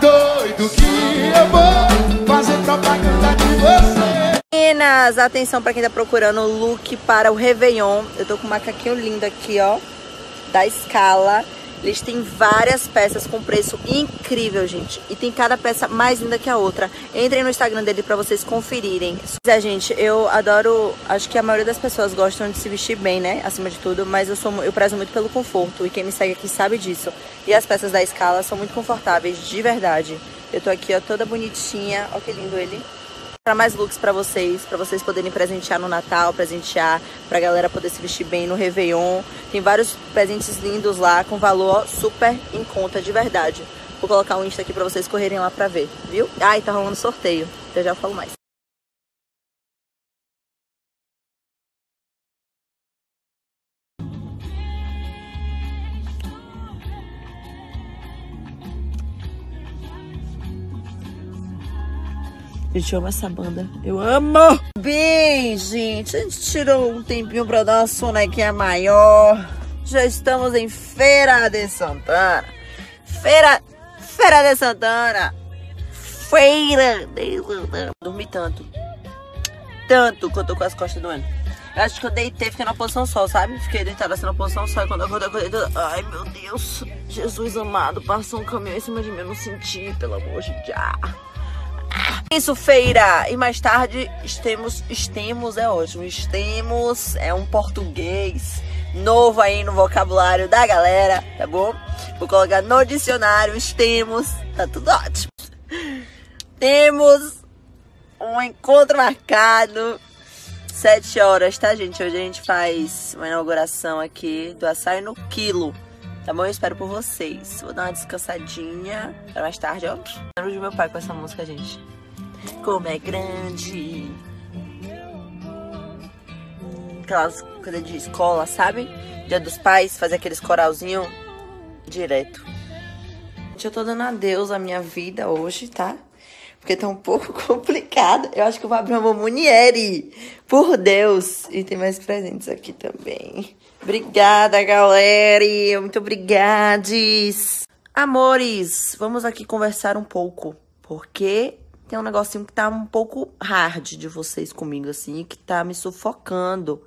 Doido que eu vou fazer propaganda de você. Meninas, atenção pra quem tá procurando look para o Réveillon. Eu tô com um macaquinho lindo aqui, ó, da Scala. Eles têm várias peças com preço incrível, gente. E tem cada peça mais linda que a outra. Entrem no Instagram dele pra vocês conferirem. É, gente, eu adoro... Acho que a maioria das pessoas gostam de se vestir bem, né? Acima de tudo. Mas eu, sou, eu prezo muito pelo conforto. E quem me segue aqui sabe disso. E as peças da Scala são muito confortáveis, de verdade. Eu tô aqui, ó, toda bonitinha. Ó que lindo ele para mais looks para vocês, para vocês poderem presentear no Natal, presentear pra galera poder se vestir bem no Réveillon. Tem vários presentes lindos lá com valor super em conta, de verdade. Vou colocar o Insta aqui pra vocês correrem lá pra ver, viu? E tá rolando sorteio. Eu já falo mais. Gente, eu amo essa banda. Eu amo! Bem, gente, a gente tirou um tempinho pra dar uma sonequinha maior. Já estamos em Feira de Santana. Feira... Feira de Santana. Feira de Santana. Dormi tanto. Tanto que eu tô com as costas doendo. Eu acho que eu deitei, fiquei na posição sol, sabe? Fiquei deitada assim na posição sol. E quando eu acordei, eu acordei. Ai, meu Deus. Jesus amado, passou um caminhão em cima de mim. Eu não senti, pelo amor de Deus. Isso, feira! E mais tarde, estemos, estemos é ótimo, estemos é um português novo aí no vocabulário da galera, tá bom? Vou colocar no dicionário, estemos, tá tudo ótimo. Temos um encontro marcado, sete horas, tá, gente? Hoje a gente faz uma inauguração aqui do açaí no quilo. Tá bom? Eu espero por vocês. Vou dar uma descansadinha. Para mais tarde, ó. Lembro de meu pai com essa música, gente. Como é grande. Aquelas coisas de escola, sabe? Dia dos pais, fazer aqueles coralzinho direto. Gente, eu tô dando adeus à minha vida hoje, tá? Porque tá um pouco complicado. Eu acho que eu vou abrir uma Munieri. Por Deus. E tem mais presentes aqui também. Obrigada, galera. Muito obrigades. Amores, vamos aqui conversar um pouco. Porque tem um negocinho que tá um pouco hard de vocês comigo, assim, que tá me sufocando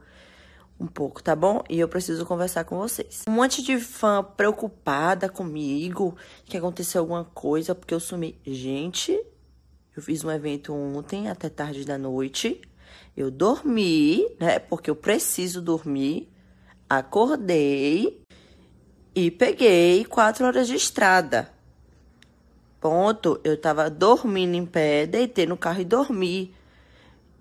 um pouco, tá bom? E eu preciso conversar com vocês. Um monte de fã preocupada comigo, que aconteceu alguma coisa, porque eu sumi. Gente, eu fiz um evento ontem, até tarde da noite. Eu dormi, né? Porque eu preciso dormir acordei e peguei quatro horas de estrada. Ponto. Eu tava dormindo em pé, deitei no carro e dormi.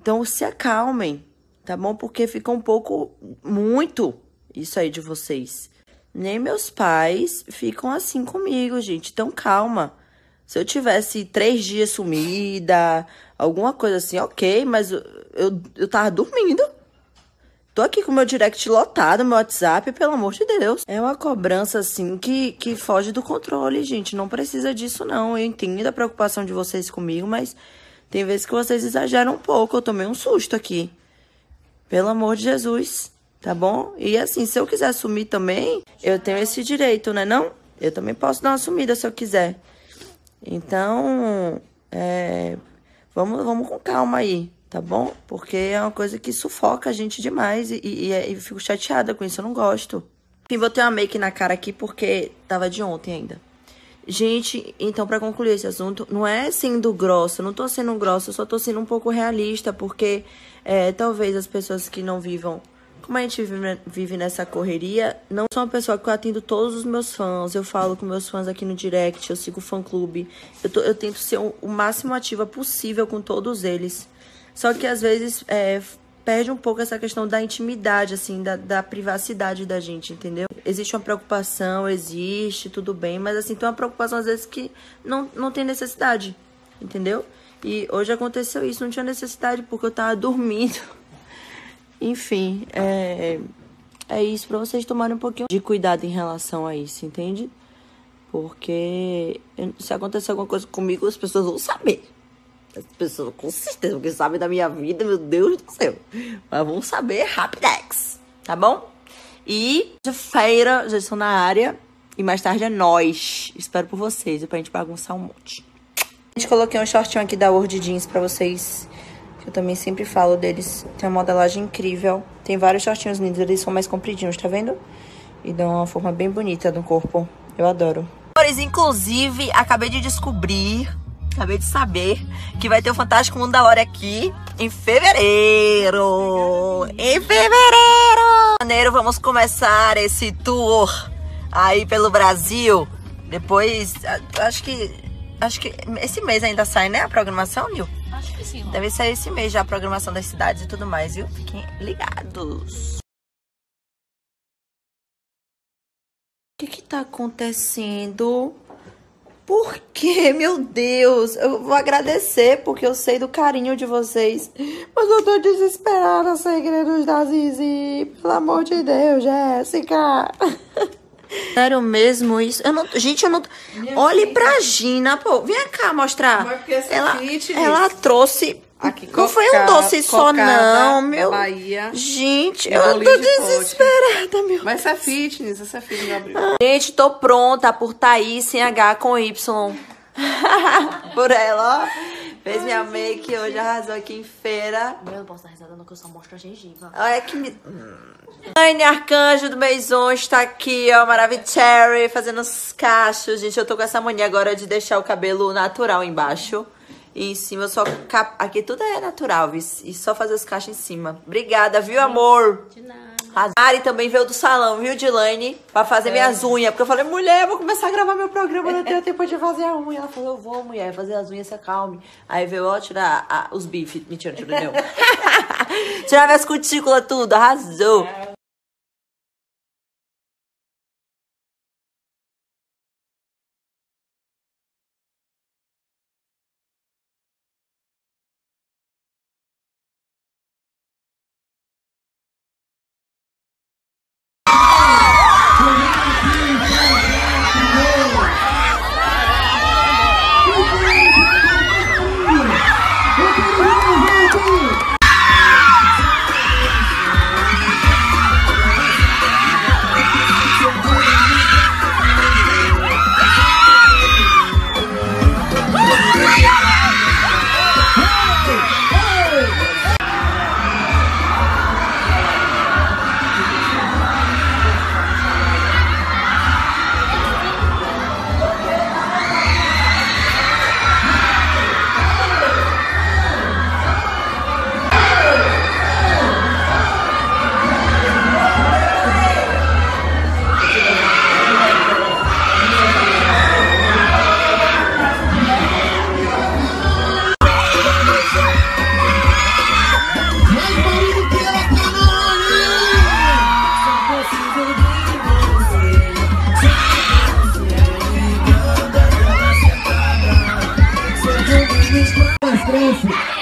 Então se acalmem, tá bom? Porque fica um pouco muito isso aí de vocês. Nem meus pais ficam assim comigo, gente. Então calma. Se eu tivesse três dias sumida, alguma coisa assim, ok, mas eu, eu tava dormindo. Tô aqui com meu direct lotado, meu WhatsApp, pelo amor de Deus. É uma cobrança, assim, que, que foge do controle, gente. Não precisa disso, não. Eu entendo a preocupação de vocês comigo, mas tem vezes que vocês exageram um pouco. Eu tomei um susto aqui. Pelo amor de Jesus, tá bom? E assim, se eu quiser sumir também, eu tenho esse direito, né não? Eu também posso dar uma sumida se eu quiser. Então, é, vamos, vamos com calma aí tá bom? Porque é uma coisa que sufoca a gente demais e, e, e fico chateada com isso, eu não gosto. Enfim, botei uma make na cara aqui porque tava de ontem ainda. Gente, então para concluir esse assunto, não é sendo grossa, não tô sendo grossa, eu só tô sendo um pouco realista, porque é, talvez as pessoas que não vivam como a gente vive, vive nessa correria, não sou uma pessoa que eu atendo todos os meus fãs, eu falo com meus fãs aqui no direct, eu sigo o fã clube, eu, tô, eu tento ser o, o máximo ativa possível com todos eles. Só que às vezes é, perde um pouco essa questão da intimidade, assim, da, da, privacidade da gente, entendeu? Existe uma preocupação, existe, tudo bem, mas assim, tem uma preocupação às vezes que não, não tem necessidade, entendeu? E hoje aconteceu isso, não tinha necessidade porque eu tava dormindo. Enfim, é, é isso para vocês tomarem um pouquinho de cuidado em relação a isso, entende? Porque se acontecer alguma coisa comigo, as pessoas vão saber. As pessoas com certeza, porque sabem da minha vida, meu Deus do céu. Mas vão saber Rapidex, tá bom? E de feira, já estou na área. E mais tarde é nós. Espero por vocês, pra gente bagunçar um monte. Gente, coloquei um shortinho aqui da Word Jeans pra vocês. Eu também sempre falo deles. Tem uma modelagem incrível. Tem vários shortinhos lindos, eles são mais compridinhos, tá vendo? E dão uma forma bem bonita no corpo. Eu adoro. Inclusive, acabei de descobrir, acabei de saber que vai ter o Fantástico Mundo da Hora aqui em fevereiro. Em fevereiro! Em janeiro vamos começar esse tour aí pelo Brasil. Depois, acho que acho que esse mês ainda sai, né, a programação, Nil? Acho que sim. Deve sair esse mês já a programação das cidades e tudo mais, viu? Fiquem ligados. O que que tá acontecendo? Por quê? Meu Deus, eu vou agradecer porque eu sei do carinho de vocês. Mas eu tô desesperada, segredos da Zizi. Pelo amor de Deus, Jéssica. Sério mesmo isso? Eu não, gente, eu não. Olhe pra Gina, pô. Vem cá mostrar. Ela, ela trouxe. Aqui, não foi um cocada- doce só, não, da meu. Bahia. Gente, eu tô de pote. desesperada, meu. Mas essa é fitness, essa é fitness, Gabriel. Gente, tô pronta por Thaís sem H com Y. por ela, ó. Fez minha make hoje, arrasou aqui em feira. Meu, eu não posso dar risada não, que eu só mostro a gengiva. Olha que me... Anne Arcanjo do Maison está aqui, ó, Maravicherry, fazendo os cachos. Gente, eu tô com essa mania agora de deixar o cabelo natural embaixo. E em cima eu só... Cap... Aqui tudo é natural, viu? E só fazer os cachos em cima. Obrigada, viu, amor? De nada. A Mari também veio do salão, viu, Dilane? Pra fazer minhas unhas. Porque eu falei, mulher, eu vou começar a gravar meu programa, não tenho tempo de fazer a unha. Ela falou, eu vou, mulher, fazer as unhas, se acalme. Aí veio, ó, tirar a- os bifes. Mentira, não tirou não. tirar minhas cutículas, tudo, arrasou.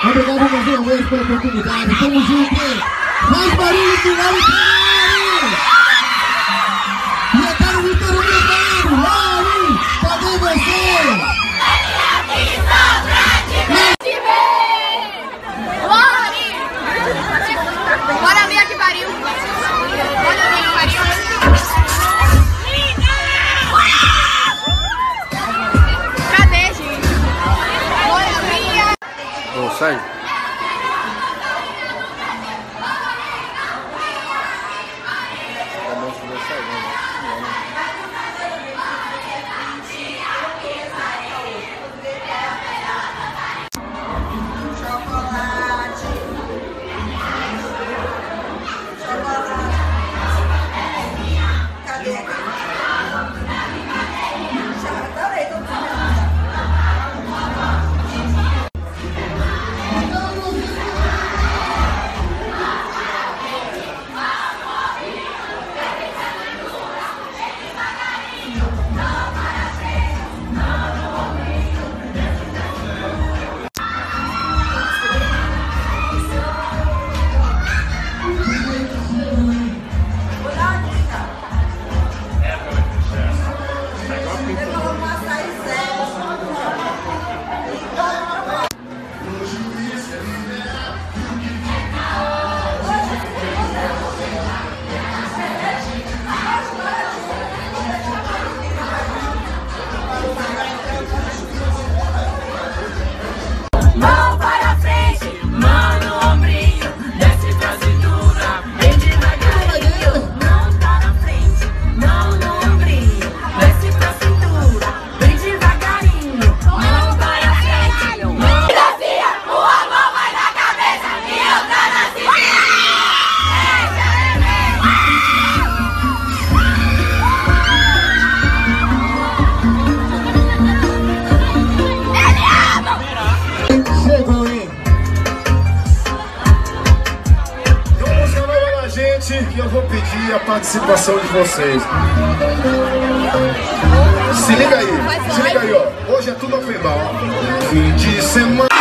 Obrigado mais uma vez pela oportunidade. Tamo junto. Mais barulho ela, E 5歳。De vocês. Se liga aí, se liga aí, ó. Hoje é tudo bar. ó. Fim de semana.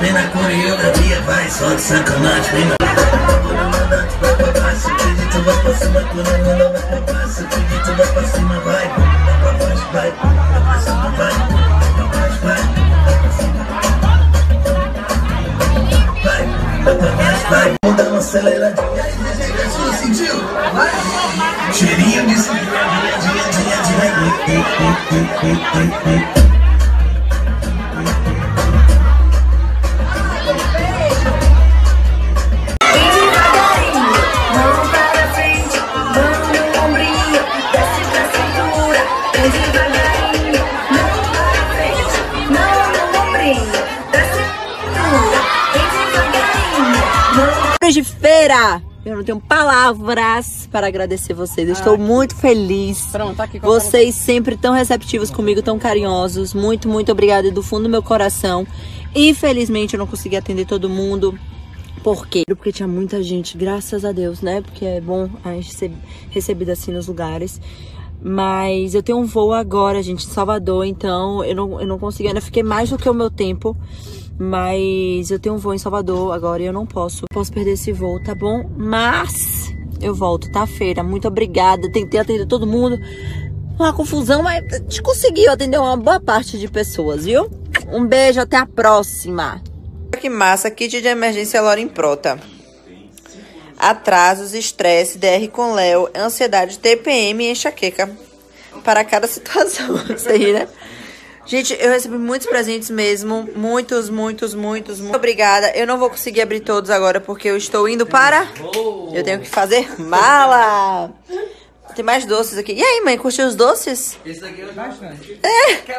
Vem na coreografia, vai só de sacanagem, vem na. Acredita, vai pra cima, quando a mão vai pra baixo, acredita, vai pra cima, vai, vai pra baixo, vai, vai pra cima, vai, vai pra baixo, vai, vai. Vai, pra baixo, vai, vamos dar uma aceleradinha aí, você sentiu? Vai, cheirinho de cintura, dia, dia, dia, dia, Eu não tenho palavras para agradecer vocês. Eu estou muito feliz. Pronto, tá aqui. Vocês sempre tão receptivos comigo, tão carinhosos. Muito, muito obrigada do fundo do meu coração. Infelizmente eu não consegui atender todo mundo. Por quê? Porque tinha muita gente, graças a Deus, né? Porque é bom a gente ser recebida assim nos lugares. Mas eu tenho um voo agora, gente, em Salvador, então eu não, eu não consegui, ainda fiquei mais do que o meu tempo. Mas eu tenho um voo em Salvador agora e eu não posso. Posso perder esse voo, tá bom? Mas eu volto, tá, feira? Muito obrigada. Tentei atender todo mundo. Uma confusão, mas conseguiu atender uma boa parte de pessoas, viu? Um beijo, até a próxima. Que massa, kit de emergência Loren Prota. Atrasos, estresse, DR com Léo, ansiedade, TPM e enxaqueca. Para cada situação. Isso aí, né? Gente, eu recebi muitos presentes mesmo. Muitos, muitos, muitos. Muito obrigada. Eu não vou conseguir abrir todos agora porque eu estou indo para. Eu tenho que fazer mala. Tem mais doces aqui. E aí, mãe, curtiu os doces? Esse daqui é bastante. É.